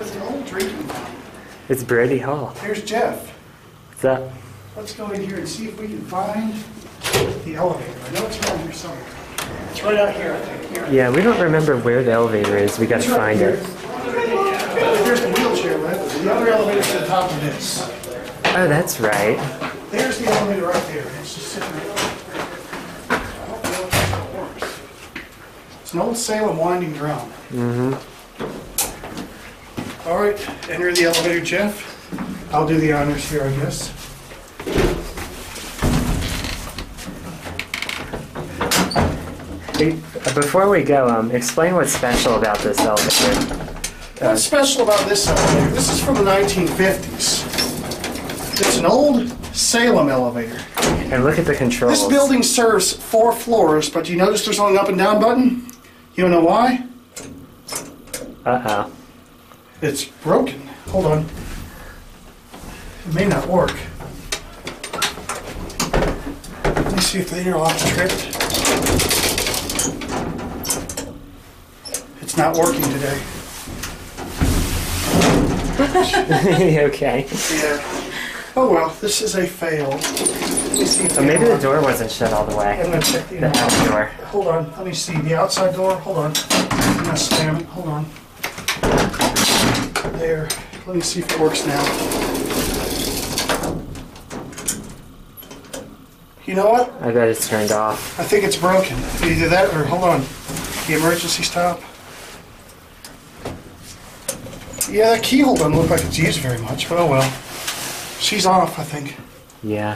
It's an old drinking fountain. It's Brady Hall. Here's Jeff. What's up? Let's go in here and see if we can find the elevator. I know it's around here somewhere. It's right out here, I think. Here. Yeah, we don't remember where the elevator is. We gotta right find here. it. There's the wheelchair lift. The other elevator's to the top of this. Oh, that's right. There's the elevator right there. It's just sitting right there. I don't know if it works. It's an old Salem winding drum. Mm-hmm. All right, enter the elevator, Jeff. I'll do the honors here, I guess. Hey, uh, Before we go, um, explain what's special about this elevator. What's special about this elevator? This is from the 1950s. It's an old Salem elevator. And look at the controls. This building serves four floors, but do you notice there's only an up and down button? You don't know why? Uh-oh. It's broken. Hold on. It may not work. Let me see if the interlock's tripped. It's not working today. okay. Yeah. Oh well, this is a fail. Let me see maybe the door wasn't shut all the way. I'm gonna check the The interlock. door. Hold on, let me see. The outside door, hold on. I'm gonna slam it, hold on. There, let me see if it works now. You know what? I bet it's turned off. I think it's broken. Either that or, hold on, the emergency stop. Yeah, that keyhole doesn't look like it's used very much, but oh well. She's off, I think. Yeah.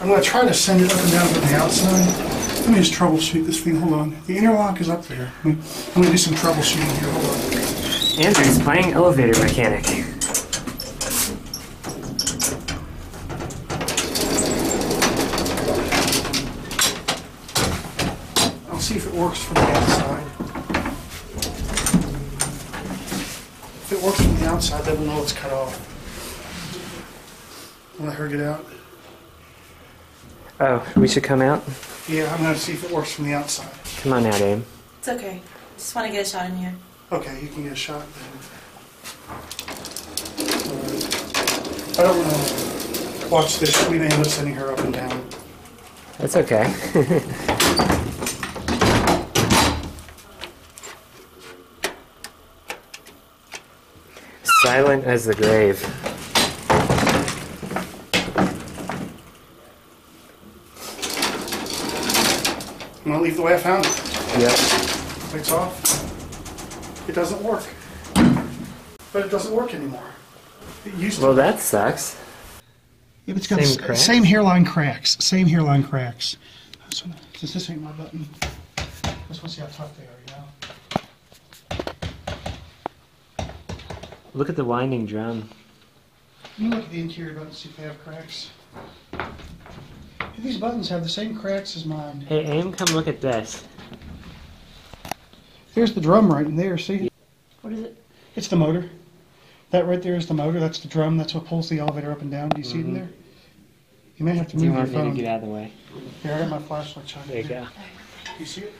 I'm gonna try to send it up and down from the outside. Let me just troubleshoot this thing, hold on. The interlock is up there. I'm gonna do some troubleshooting here, hold on. Andrew's playing elevator mechanic. I'll see if it works from the outside. If it works from the outside, then we'll know it's cut off. Let her get out. Oh, we should come out? Yeah, I'm gonna see if it works from the outside. Come on out, Abe. It's okay. Just want to get a shot in here. Okay, you can get a shot then. I don't wanna watch this. We may end up sending her up and down. That's okay. Silent as the grave. I'm gonna leave the way I found it. Yep. Lights off. It doesn't work. But it doesn't work anymore. It used to. Well, that sucks. Yeah, it's got Same the s- cracks? same hairline cracks. Same hairline cracks. This one, since this ain't my button, let's see how tough they are, you know? Look at the winding drum. Let me look at the interior buttons, see if they have cracks. These buttons have the same cracks as mine. Hey, Aim, come look at this. There's the drum right in there, see? What is it? It's the motor. That right there is the motor. That's the drum. That's what pulls the elevator up and down. Do you see it in there? You may have to Mm-hmm. Do you move your want me to phone. get out of the way? Here, I got my flashlight. There you go. Do you see it?